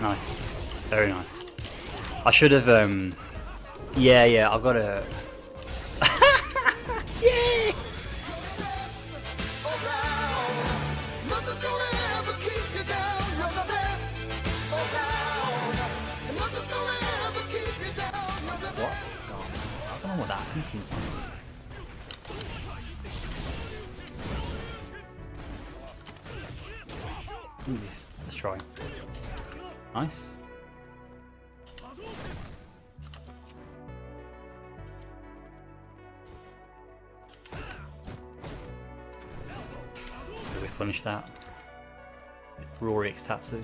Nice. Very nice. I should have, um... Yeah, yeah, I yeah! Down. You're the What? Oh, sometimes. Ooh, this. Let's try. Nice. We punish that. Rory X Tatsu.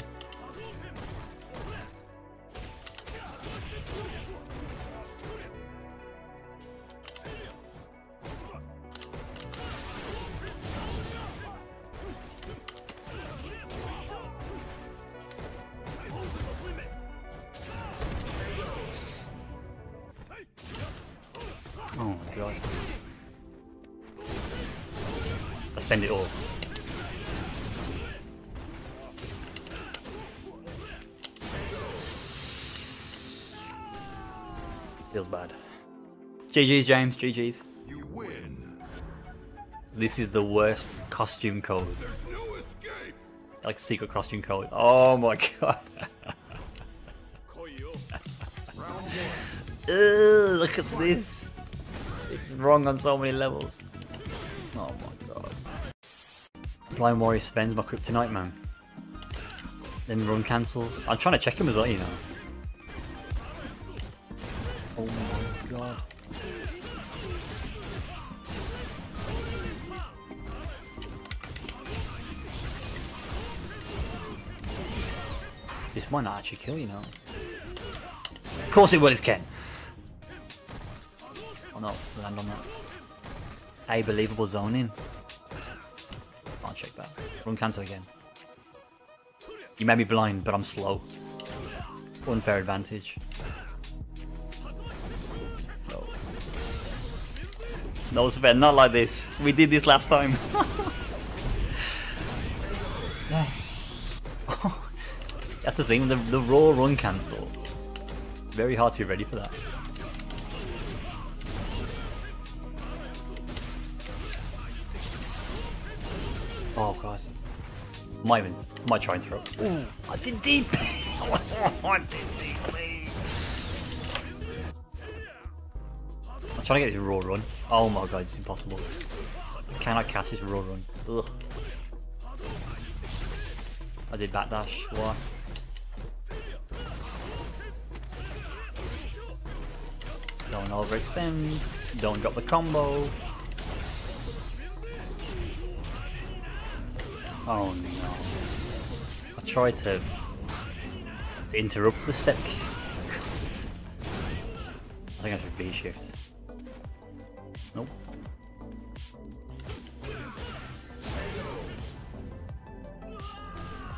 Oh my god. I spend it all. Feels bad. GG's, James. GG's. You win. This is the worst costume code. There's no escape. Like secret costume code. Oh my god. Ugh, look at this. It's wrong on so many levels. Oh my god. Blind Warrior spends my kryptonite, man. Then run cancels. I'm trying to check him as well, you know. Oh my god. This might not actually kill, you know. Of course it will, it's Ken. Oh no, land on that. A believable zoning. Can't check that. Run cancel again. You may be blind, but I'm slow. Unfair advantage. No. No, Sven, not like this. We did this last time. That's the thing, the, the raw run cancel. Very hard to be ready for that. Oh god. Might even might try and throw. Ooh, I did deep. I did deeply. I'm trying to get this raw run. Oh my god, it's impossible. Can I catch this raw run? Ugh. I did backdash. What? Don't overextend. Don't drop the combo. Oh no. I tried to, to interrupt the step. I think I should V shift. Nope.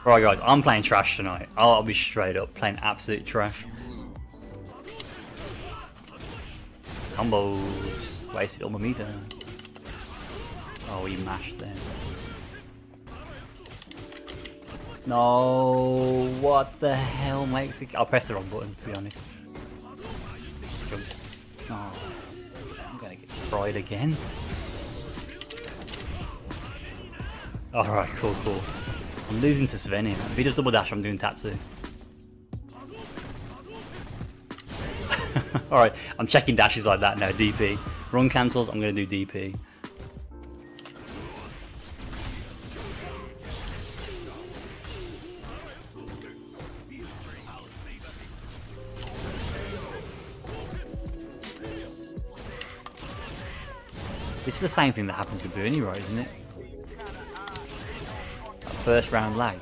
Right guys, I'm playing trash tonight. I'll, I'll be straight up playing absolute trash. Combos. Wasted all my meter. Oh, he mashed there. No, what the hell makes it? I'll press the wrong button to be honest. Oh, I'm gonna get fried again. Alright, cool, cool. I'm losing to Sveni. If he does double dash, I'm doing Tatsu. Alright, I'm checking dashes like that now, DP. Run cancels, I'm gonna do DP. This is the same thing that happens to Bernie, right, isn't it? That first round lag.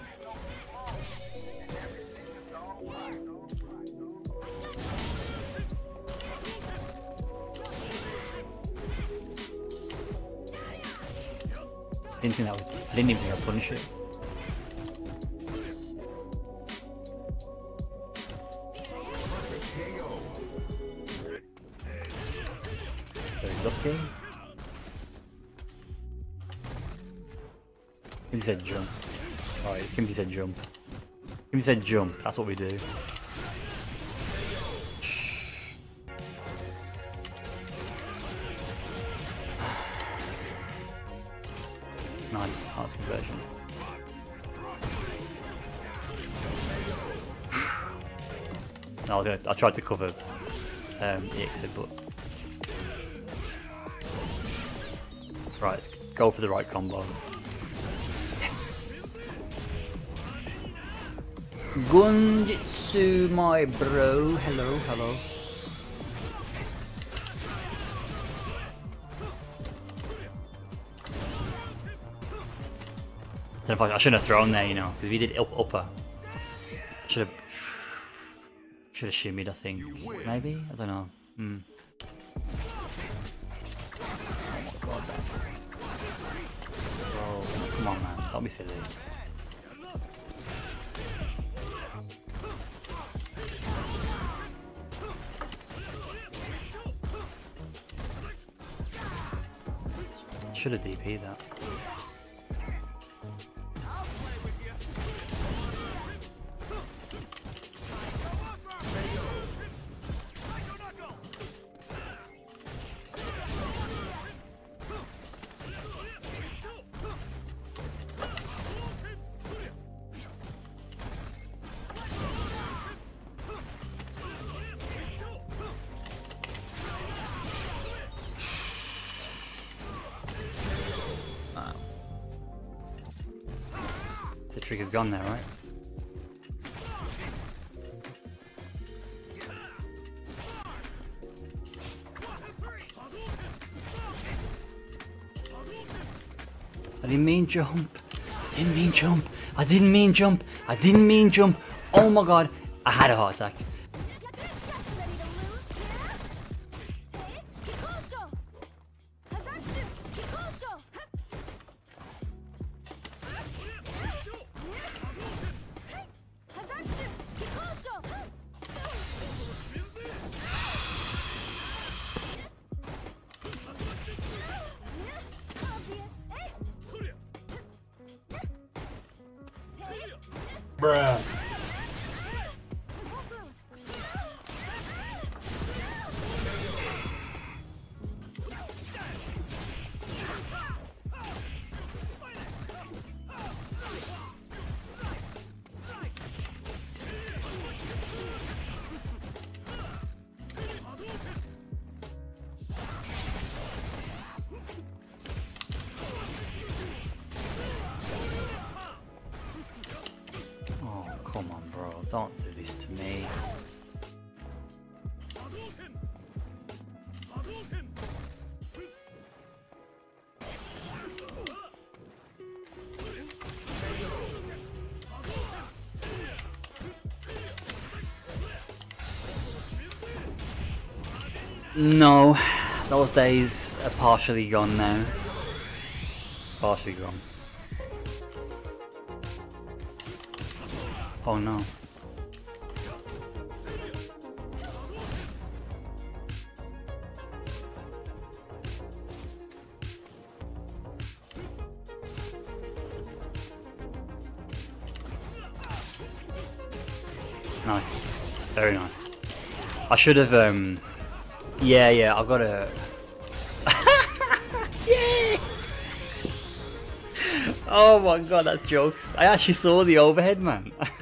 I didn't think that would, I didn't even think I'd punish it. Very lucky. Kimchi said jump. Alright, Kimchi said jump. We said jump, that's what we do. nice, that's conversion. I was gonna, I tried to cover um, EXID, but right, let's go for the right combo. Gunjitsu, my bro. Hello, hello. I, shouldn't have thrown there, you know, because we did up upper. Should have should have shimmied, I think. Maybe? I don't know. Hmm. Oh come on man, don't be silly. Should have DP that. The trigger's gone there, right? I didn't mean jump. I didn't mean jump. I didn't mean jump. I didn't mean jump. Oh my god. I had a heart attack. Bruh. Don't do this to me. No, those days are partially gone now. Partially gone. Oh no. Nice. Very nice. I should have, um... Yeah, yeah, I got a... Yay! Oh my god, that's jokes. I actually saw the overhead, man.